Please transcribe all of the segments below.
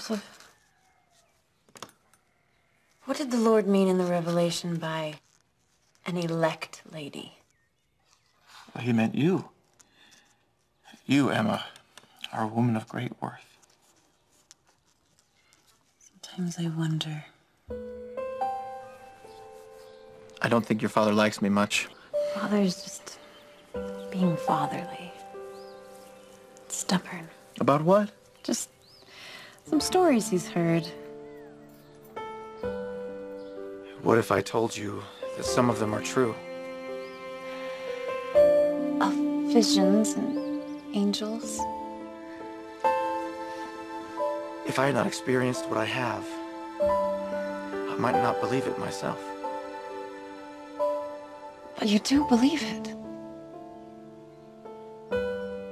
Joseph, what did the Lord mean in the Revelation by an elect lady? Well, he meant you. You, Emma, are a woman of great worth. Sometimes I wonder. I don't think your father likes me much. Father's just being fatherly. Stubborn. About what? Just some stories he's heard. What if I told you that some of them are true? Of visions and angels. If I had not experienced what I have, I might not believe it myself. But you do believe it.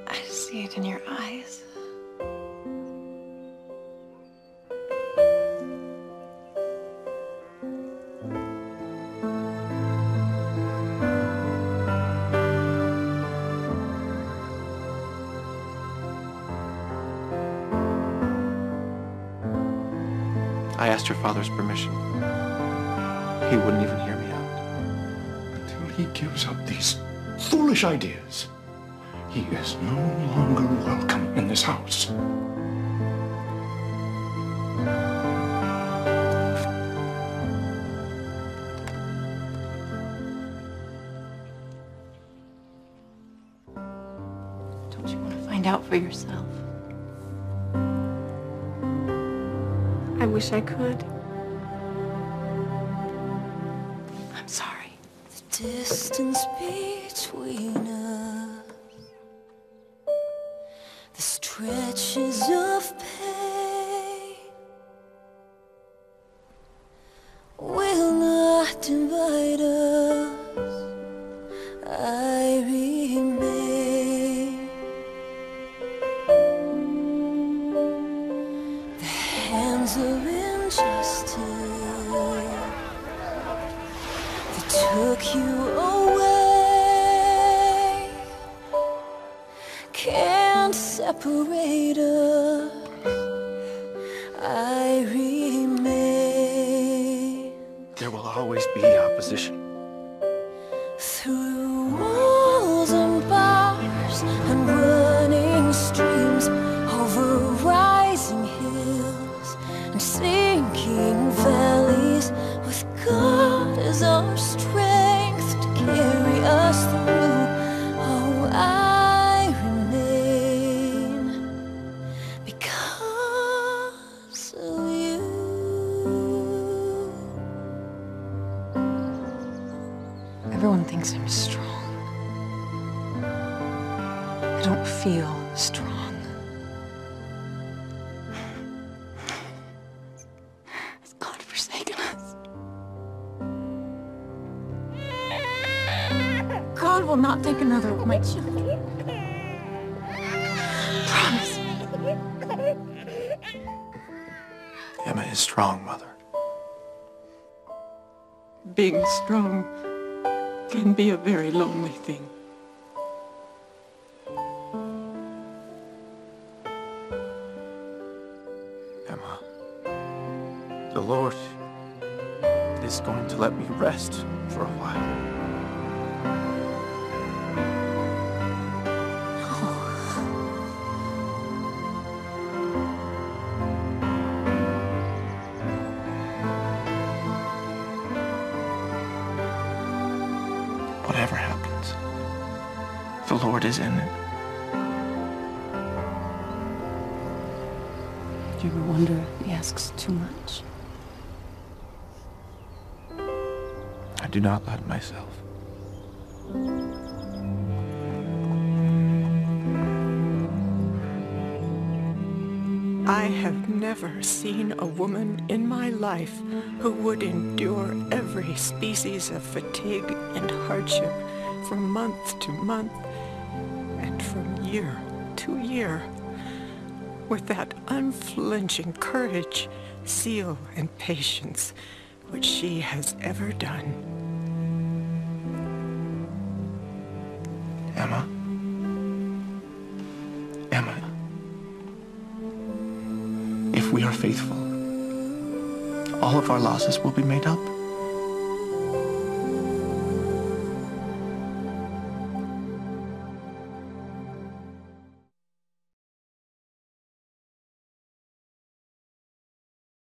I see it in your eyes. I asked your father's permission. He wouldn't even hear me out. Until he gives up these foolish ideas, he is no longer welcome in this house. Don't you want to find out for yourself? Wish I could. I'm sorry. The distance between us, the stretches of pain took you away can't separate us. I remain There will always be opposition. through sinking valleys with God as our strength to carry us through. Oh, I remain because of you. Everyone thinks I'm strong. I don't feel strong. Will not take another of my children. Promise me. Emma is strong, Mother. Being strong can be a very lonely thing. Emma, the Lord is going to let me rest for a while. Whatever happens, the Lord is in it. Do you ever wonder if he asks too much? I do not let myself. I have never seen a woman in my life who would endure every species of fatigue and hardship from month to month and from year to year with that unflinching courage, zeal, and patience which she has ever done. Emma? Emma? If we are faithful, all of our losses will be made up.